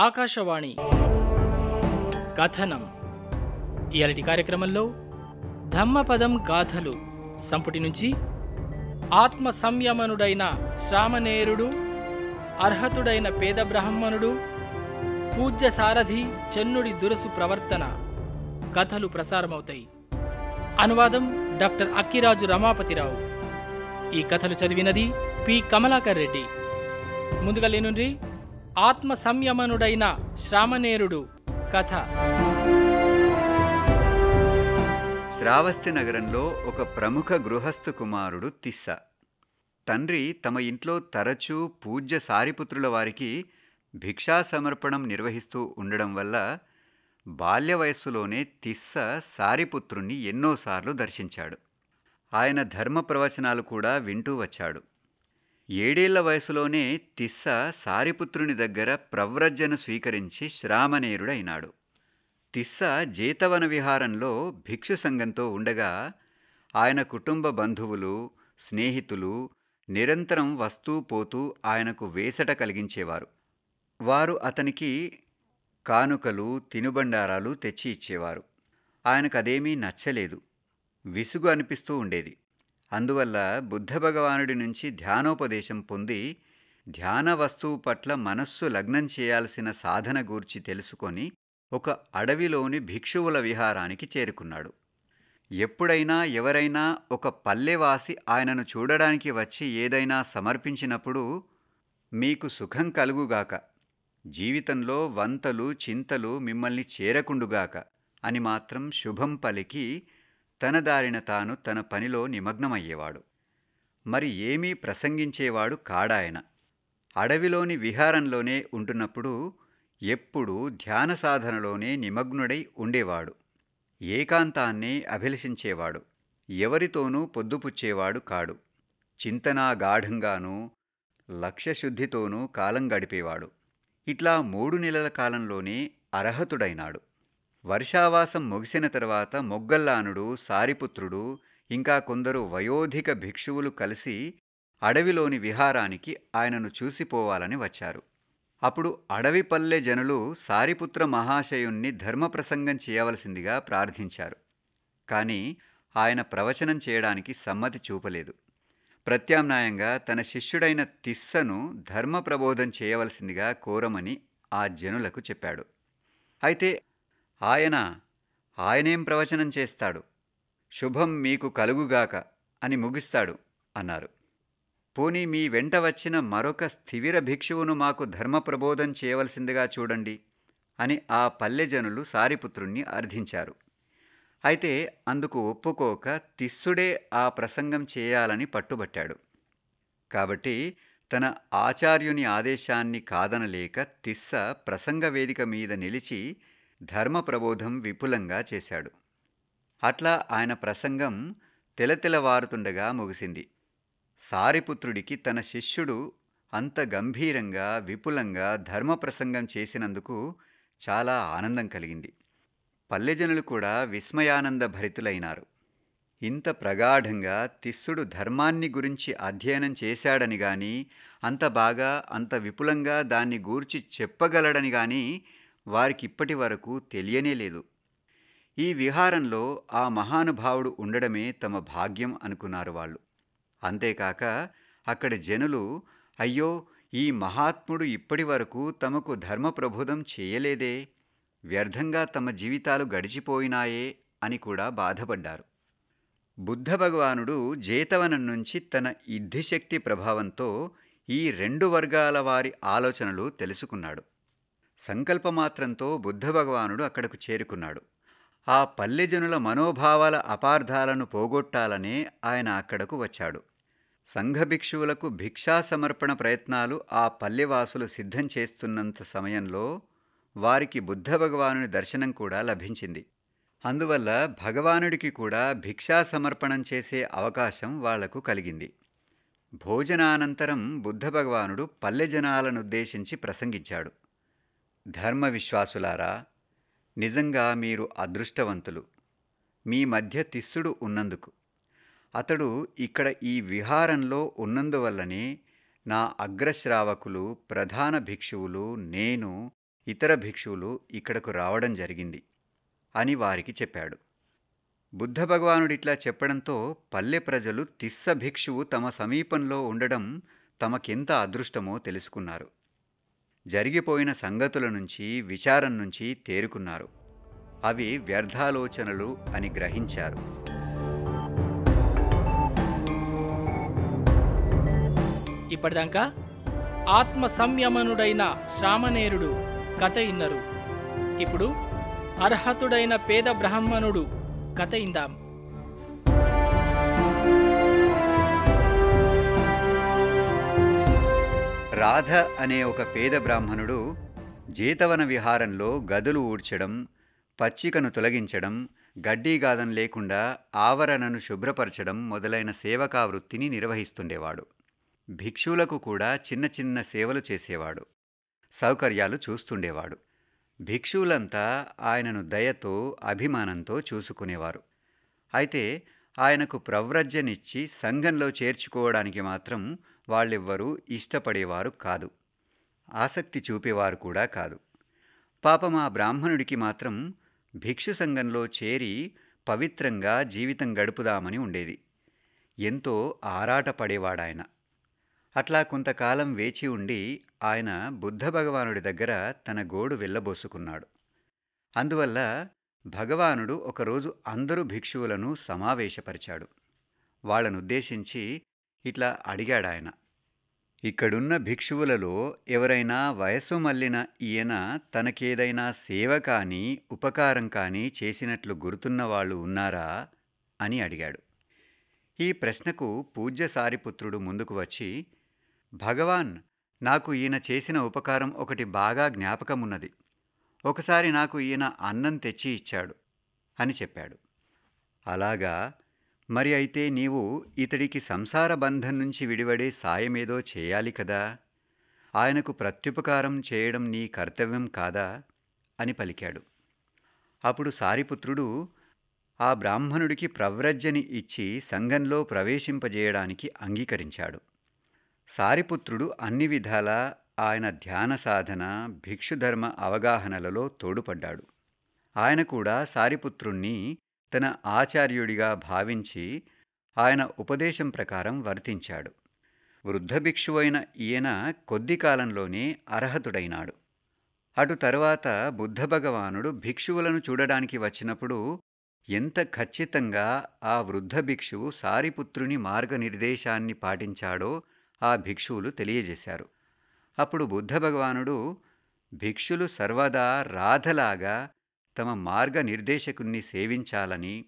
ఆకాశవాణి. కథనం. ఇయాలటి కార్యక్రమంలో ధమ్మపదం గాథలు సంపుటి నుంచి ఆత్మ సంయమనుడైన శ్రామనేరుడు అర్హతుడైన పేద బ్రాహ్మణుడు పూజ్య సారథి చెన్నుడి దురసు ప్రవర్తన కథలు ప్రసారమవుతాయి. అనువాదం డాక్టర్ అక్కిరాజు రమాపతిరావు. ఈ కథలు చదివినది పి. కమలాకర్ రెడ్డి. ముందుగా లేనుండ్రి ఆత్మ సంయమనుడైన శ్రామనేరుడు కథ. శ్రావస్తి నగరంలో ఒక ప్రముఖ గృహస్థు కుమారుడు తిస్స. తండ్రి తమ ఇంట్లో తరచూ పూజ్య సారిపుత్రుల వారికి భిక్షా సమర్పణం నిర్వహిస్తూ ఉండడం వల్ల బాల్య వయస్సులోనే తిస్స సారిపుత్రుణ్ణి ఎన్నోసార్లు దర్శించాడు. ఆయన ధర్మ ప్రవచనాలు కూడా వింటూ వచ్చాడు. ఏడేళ్ళ వయసులోనే తిస్స సారిపుత్రుని దగ్గర ప్రవ్రజ్జను స్వీకరించి శ్రామనేరుడైనాడు. తిస్స జేతవన విహారంలో భిక్షు సంఘంతో ఉండగా ఆయన కుటుంబ బంధువులు స్నేహితులు నిరంతరం వస్తూ పోతూ ఆయనకు వేసట కలిగించేవారు. వారు అతనికి కానుకలు తినుబండారాలు తెచ్చి ఇచ్చేవారు. ఆయనకు అదేమీ నచ్చలేదు. విసుగు అనిపిస్తూ ఉండేది. అందువల్ల బుద్ధ భగవానుడి నుంచి ధ్యానోపదేశం పొంది ధ్యాన వస్తువు పట్ల మనస్సు లగ్నం చేయాల్సిన సాధన గూర్చి తెలుసుకొని ఒక అడవిలోని భిక్షువుల విహారానికి చేరుకున్నాడు. ఎప్పుడైనా ఎవరైనా ఒక పల్లెవాసి ఆయనను చూడడానికి వచ్చి ఏదైనా సమర్పించినప్పుడు మీకు సుఖం కలుగుగాక జీవితంలో వంతలు చింతలు మిమ్మల్ని చేరకుండుగాక అని మాత్రం శుభం పలికి తన దారిన తాను తన పనిలో నిమగ్నమయ్యేవాడు. మరి ఏమీ ప్రసంగించేవాడు కాడాయన. అడవిలోని విహారంలోనే ఉంటున్నప్పుడు ఎప్పుడూ ధ్యాన సాధనలోనే నిమగ్నుడై ఉండేవాడు. ఏకాంతాన్నే అభిలషించేవాడు. ఎవరితోనూ పొద్దుపుచ్చేవాడు కాడు. చింతనా గాఢంగానూ లక్ష్యశుద్ధితోనూ కాలం గడిపేవాడు. ఇట్లా మూడు నెలల కాలంలోనే అర్హతుడైనాడు. వర్షావాసం ముగిసిన తర్వాత మొగ్గల్లానుడు సారిపుత్రుడు ఇంకా కొందరు వయోధిక భిక్షువులు కలిసి అడవిలోని విహారానికి ఆయనను చూసిపోవాలని వచ్చారు. అప్పుడు అడవిపల్లె జనులు సారిపుత్ర మహాశయుణ్ణి ధర్మప్రసంగం చేయవలసిందిగా ప్రార్థించారు. కానీ ఆయన ప్రవచనం చేయడానికి సమ్మతి చూపలేదు. ప్రత్యామ్నాయంగా తన శిష్యుడైన తిస్సను ధర్మప్రబోధం చేయవలసిందిగా కోరమని ఆ జనులకు చెప్పాడు. అయితే ఆయన ఆయనేం ప్రవచనం చేస్తాడు? శుభం మీకు కలుగుగాక అని ముగిస్తాడు అన్నారు. పోనీ మీ వెంట వచ్చిన మరొక స్థివిర భిక్షువును మాకు ధర్మప్రబోధం చేయవలసిందిగా చూడండి అని ఆ పల్లెజనులు సారిపుత్రుణ్ణి అర్థించారు. అయితే అందుకు ఒప్పుకోక తిస్సుడే ఆ ప్రసంగం చేయాలని పట్టుబట్టాడు. కాబట్టి తన ఆచార్యుని ఆదేశాన్ని కాదనలేక తిస్స ప్రసంగ వేదిక మీద నిలిచి ధర్మ ప్రబోధం విపులంగా చేశాడు. అట్లా ఆయన ప్రసంగం తెలతెలవారుతుండగా ముగిసింది. సారిపుత్రుడికి తన శిష్యుడు అంత గంభీరంగా విపులంగా ధర్మ ప్రసంగం చేసినందుకు చాలా ఆనందం కలిగింది. పల్లెజనులు కూడా విస్మయానంద భరితులైనారు. ఇంత ప్రగాఢంగా తిస్సుడు ధర్మాన్ని గురించి అధ్యయనం చేశాడని గాని అంత బాగా అంత విపులంగా దాన్ని గూర్చి చెప్పగలడని గాని వారికిప్పటి వరకు తెలియనే లేదు. ఈ విహారంలో ఆ మహానుభావుడు ఉండడమే తమ భాగ్యం అనుకున్నారు వాళ్ళు. అంతేకాక అక్కడి జనులు అయ్యో ఈ మహాత్ముడు ఇప్పటి వరకు తమకు ధర్మప్రబోధం చేయలేదే వ్యర్థంగా తమ జీవితాలు గడిచిపోయినాయే అని కూడా బాధపడ్డారు. బుద్ధ భగవానుడు జేతవనం నుంచి తన ఇద్ధిశక్తి ప్రభావంతో ఈ రెండు వర్గాల వారి ఆలోచనలు తెలుసుకున్నాడు. సంకల్పమాత్రంతో బుద్ధ భగవానుడు అక్కడకు చేరుకున్నాడు. ఆ పల్లెజనుల మనోభావాల అపార్థాలను పోగొట్టాలనే ఆయన అక్కడకు వచ్చాడు. సంఘభిక్షువులకు భిక్షా సమర్పణ ప్రయత్నాలు ఆ పల్లెవాసులు సిద్ధం చేస్తున్నంత సమయంలో వారికి బుద్ధ భగవానుని దర్శనం కూడా లభించింది. అందువల్ల భగవానుడికి కూడా భిక్షా సమర్పణం చేసే అవకాశం వాళ్ళకు కలిగింది. భోజనానంతరం బుద్ధ భగవానుడు పల్లె జనాలనుద్దేశించి ప్రసంగించాడు. ధర్మ విశ్వాసులారా నిజంగా మీరు అదృష్టవంతులు. మీ మధ్య తిస్సుడు ఉన్నందుకు. అతడు ఇక్కడ ఈ విహారంలో ఉన్నందువల్లనే నా అగ్రశ్రావకులు ప్రధాన భిక్షువులు నేను ఇతర భిక్షువులు ఇక్కడకు రావడం జరిగింది అని వారికి చెప్పాడు. బుద్ధ భగవానుడిట్లా చెప్పడంతో పల్లె ప్రజలు తిస్స భిక్షువు తమ సమీపంలో ఉండడం తమకెంత అదృష్టమో తెలుసుకున్నారు. జరిగిపోయిన సంగతుల నుంచి విచారం నుంచి తేరుకున్నారు. అవి వ్యర్థాలోచనలు అని గ్రహించారు. ఇప్పటిదాకా ఆత్మ సంయమనుడైన శ్రామనేరుడు కథ ఇన్నరు. ఇప్పుడు అర్హతుడైన పేద బ్రాహ్మణుడు కథ ఇందాం. రాధ అనే ఒక పేద బ్రాహ్మణుడు జీతవన విహారంలో గదులు ఊడ్చడం పచ్చికను తొలగించడం గడ్డీగాదం లేకుండా ఆవరణను శుభ్రపరచడం మొదలైన సేవకా వృత్తిని నిర్వహిస్తుండేవాడు. భిక్షువులకు కూడా చిన్న చిన్న సేవలు చేసేవాడు. సౌకర్యాలు చూస్తుండేవాడు. భిక్షువులంతా ఆయనను దయతో అభిమానంతో చూసుకునేవారు. అయితే ఆయనకు ప్రవ్రజ్యనిచ్చి సంఘంలో చేర్చుకోవడానికి మాత్రం వాళ్ళెవ్వరూ ఇష్టపడేవారు కాదు. ఆసక్తి చూపేవారు కూడా కాదు. పాపం ఆ బ్రాహ్మణుడికి మాత్రం భిక్షు సంఘంలో చేరి పవిత్రంగా జీవితం గడుపుదామని ఉండేది. ఎంతో ఆరాటపడేవాడాయన. అట్లా కొంతకాలం వేచి ఉండి ఆయన బుద్ధ భగవానుడి దగ్గర తన గోడు వెళ్ళబోసుకున్నాడు. అందువల్ల భగవానుడు ఒకరోజు అందరు భిక్షువులను సమావేశపరిచాడు. వాళ్ళనుద్దేశించి ఇట్లా అడిగాడాయన. ఇక్కడున్న భిక్షువులలో ఎవరైనా వయస్సు మళ్ళిన ఈయన తనకేదైనా సేవ కానీ ఉపకారం కానీ చేసినట్లు గుర్తున్న వాళ్ళు ఉన్నారా? అని అడిగాడు. ఈ ప్రశ్నకు పూజ్య సారిపుత్రుడు ముందుకు వచ్చి భగవాన్ నాకు ఈయన చేసిన ఉపకారం ఒకటి బాగా జ్ఞాపకమున్నది. ఒకసారి నాకు ఈయన అన్నం తెచ్చి ఇచ్చాడు అని చెప్పాడు. అలాగా మరి అయితే నీవు ఇతడికి సంసార బంధం నుంచి విడివడే సాయమేదో చేయాలి కదా. ఆయనకు ప్రత్యుపకారం చేయడం నీ కర్తవ్యం కాదా? అని పలికాడు. అప్పుడు సారిపుత్రుడు ఆ బ్రాహ్మణుడికి ప్రవ్రజ్యని ఇచ్చి సంఘంలో ప్రవేశింపజేయడానికి అంగీకరించాడు. సారిపుత్రుడు అన్ని విధాలా ఆయన ధ్యాన సాధన భిక్షుధర్మ అవగాహనలలో తోడుపడ్డాడు. ఆయన కూడా సారిపుత్రుణ్ణి తన ఆచార్యుడిగా భావించి ఆయన ఉపదేశం ప్రకారం వర్తించాడు. వృద్ధభిక్షువైన ఈయన కొద్ది కాలంలోనే అర్హతుడైనాడు. అటు తరువాత బుద్ధ భగవానుడు భిక్షువులను చూడడానికి వచ్చినప్పుడు ఎంత ఖచ్చితంగా ఆ వృద్ధ భిక్షువు సారిపుత్రుని మార్గనిర్దేశాన్ని పాటించాడో ఆ భిక్షువులు తెలియజేశారు. అప్పుడు బుద్ధ భగవానుడు భిక్షులు సర్వదా రాధలాగా తమ మార్గనిర్దేశకుణ్ణి సేవించాలని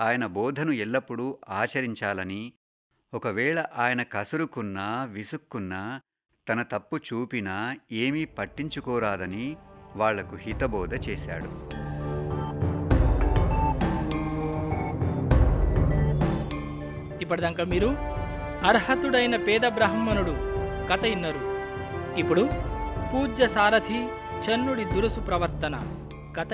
ఆయన బోధను ఎల్లప్పుడూ ఆచరించాలని ఒకవేళ ఆయన కసురుకున్నా విసుక్కున్నా తన తప్పు చూపినా ఏమీ పట్టించుకోరాదని వాళ్ళకు హితబోధ చేశాడు. ఇప్పటిదాకా మీరు అర్హతుడైన పేద బ్రాహ్మణుడు కథ ఇన్నారు. ఇప్పుడు పూజ్య సారథి చన్నుడి దురుసు ప్రవర్తన. కథ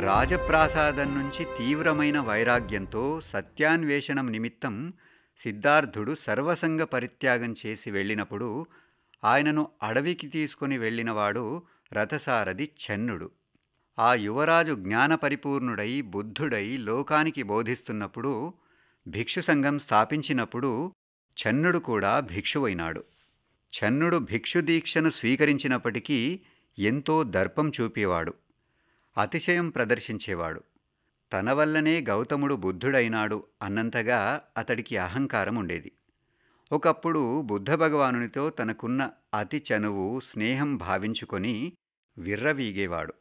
రాజప్రాసాదం నుంచి తీవ్రమైన వైరాగ్యంతో సత్యాన్వేషణం నిమిత్తం సిద్ధార్థుడు సర్వసంగ పరిత్యాగం చేసి వెళ్ళినప్పుడు ఆయనను అడవికి తీసుకుని వెళ్ళినవాడు రథసారథి చన్నుడు. ఆ యువరాజు జ్ఞానపరిపూర్ణుడై బుద్ధుడై లోకానికి బోధిస్తున్నప్పుడు భిక్షు సంఘం స్థాపించినప్పుడు చన్నుడు కూడా భిక్షువైనాడు. చన్నుడు భిక్షుదీక్షను స్వీకరించినప్పటికీ ఎంతో దర్పం చూపేవాడు. అతిశయం ప్రదర్శించేవాడు. తన వల్లనే గౌతముడు బుద్ధుడైనాడు అన్నంతగా అతడికి అహంకారం ఉండేది ఒకప్పుడు బుద్ధ భగవానునితో తనకున్న అతి చనువు స్నేహం భావించుకొని విర్రవీగేవాడు.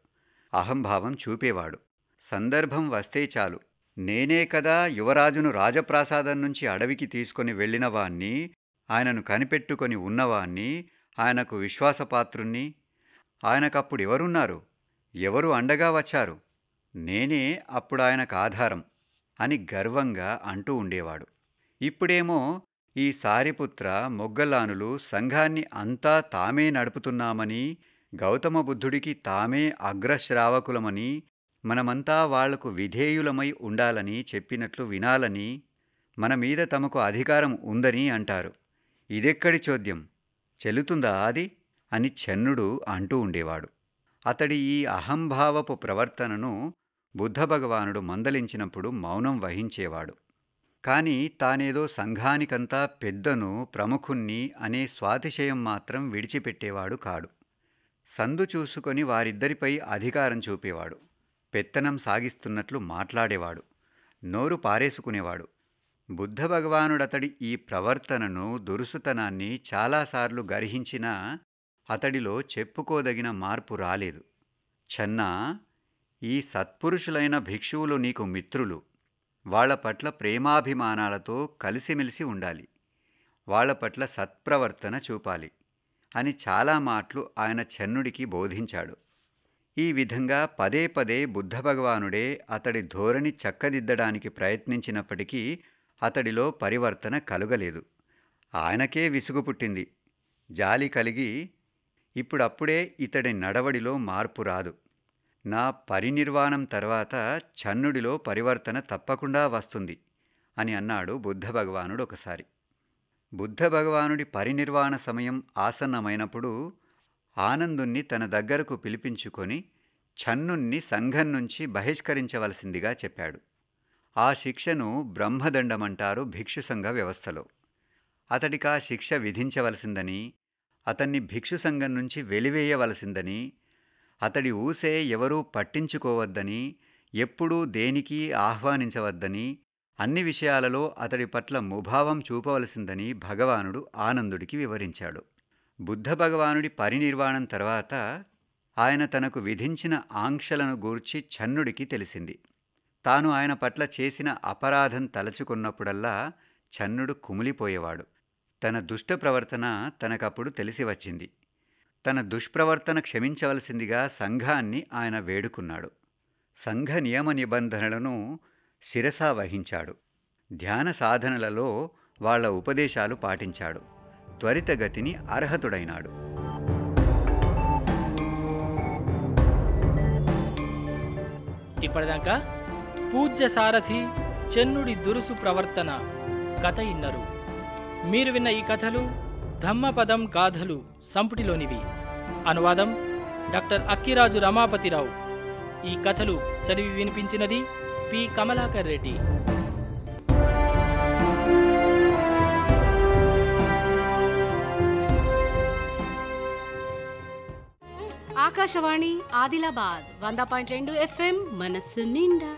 అహంభావం చూపేవాడు. సందర్భం వస్తే చాలు. నేనే కదా యువరాజును రాజప్రాసాదం నుంచి అడవికి తీసుకొని వెళ్ళినవాణ్ణి ఆయనను కనిపెట్టుకొని ఉన్నవాణ్ణి ఆయనకు విశ్వాసపాత్రుణ్ణి ఆయనకప్పుడు ఎవరున్నారు? ఎవరు అండగా వచ్చారు? నేనే అప్పుడు ఆయనకు ఆధారం అని గర్వంగా అంటూ ఉండేవాడు. ఇప్పుడేమో ఈ సారిపుత్ర మొగ్గలానులు సంఘాన్ని అంతా తామే నడుపుతున్నామని గౌతమ బుద్ధుడికి తామే అగ్రశ్రావకులమని మనమంతా వాళ్ళకు విధేయులమై ఉండాలని చెప్పినట్లు వినాలని మన మీద తమకు అధికారం ఉందని అంటారు. ఇదెక్కడి చోద్యం? చెల్లుతుందా అది? అని చెన్నుడు అంటూ ఉండేవాడు. అతడి ఈ అహంభావపు ప్రవర్తనను బుద్ధ భగవానుడు మందలించినప్పుడు మౌనం వహించేవాడు. కాని తానేదో సంఘానికంతా పెద్దను ప్రముఖుణ్ణి అనే స్వాతిశయం మాత్రం విడిచిపెట్టేవాడు కాడు. సందు చూసుకొని వారిద్దరిపై అధికారం చూపేవాడు. పెత్తనం సాగిస్తున్నట్లు మాట్లాడేవాడు. నోరు పారేసుకునేవాడు. బుద్ధ భగవానుడతడి ఈ ప్రవర్తనను దురుసుతనాన్ని చాలాసార్లు గర్హించినా అతడిలో చెప్పుకోదగిన మార్పు రాలేదు. చెన్నా ఈ సత్పురుషులైన భిక్షువులు నీకు మిత్రులు. వాళ్ళ పట్ల ప్రేమాభిమానాలతో కలిసిమెలిసి ఉండాలి. వాళ్ళ పట్ల సత్ప్రవర్తన చూపాలి అని చాలా మాటలు ఆయన చెన్నుడికి బోధించాడు. ఈ విధంగా పదే పదే బుద్ధ భగవానుడే అతడి ధోరణి చక్కదిద్దడానికి ప్రయత్నించినప్పటికీ అతడిలో పరివర్తన కలుగలేదు. ఆయనకే విసుగు పుట్టింది. జాలి కలిగి ఇప్పుడప్పుడే ఇతడి నడవడిలో మార్పు రాదు. నా పరినిర్వాణం తర్వాత చన్నుడిలో పరివర్తన తప్పకుండా వస్తుంది అని అన్నాడు బుద్ధ భగవానుడు ఒకసారి. బుద్ధ భగవానుడి పరినిర్వాణ సమయం ఆసన్నమైనప్పుడు ఆనందుణ్ణి తన దగ్గరకు పిలిపించుకొని చన్నుణ్ణి సంఘం నుంచి బహిష్కరించవలసిందిగా చెప్పాడు. ఆ శిక్షను బ్రహ్మదండమంటారు భిక్షుసంఘ వ్యవస్థలో. అతడికా శిక్ష విధించవలసిందని అతన్ని భిక్షుసంఘం నుంచి వెలివేయవలసిందని అతడి ఊసే ఎవరూ పట్టించుకోవద్దని ఎప్పుడూ దేనికి ఆహ్వానించవద్దని అన్ని విషయాలలో అతడి పట్ల ముభావం చూపవలసిందని భగవానుడు ఆనందుడికి వివరించాడు. బుద్ధ భగవానుడి పరినిర్వాణం తర్వాత ఆయన తనకు విధించిన ఆంక్షలను గూర్చి చన్నుడికి తెలిసింది. తాను ఆయన పట్ల చేసిన అపరాధం తలచుకున్నప్పుడల్లా చన్నుడు కుమిలిపోయేవాడు. తన దుష్ట ప్రవర్తన తనకప్పుడు తెలిసి వచ్చింది. తన దుష్ప్రవర్తన క్షమించవలసిందిగా సంఘాన్ని ఆయన వేడుకున్నాడు. సంఘ నియమ నిబంధనలను శిరసా వహించాడు. ధ్యాన సాధనలలో వాళ్ళ ఉపదేశాలు పాటించాడు. త్వరితగతిని అర్హతుడైనాడు. ఇప్పటిదాకా పూజ్య సారథి చెన్నుడి దురుసు ప్రవర్తన కథ ఇన్నరు. మీరు విన్న ఈ కథలు ధమ్మపదం గాథలు సంపుటిలోనివి. అనువాదం డాక్టర్ అక్కిరాజు రమాపతిరావు. ఈ కథలు చదివి వినిపించినది పి. కమలాకర్ రెడ్డి. ఆకాశవాణి ఆదిలాబాద్ వంద పాయింట్ రెండు ఎఫ్ఎం మనస్సు నిండా.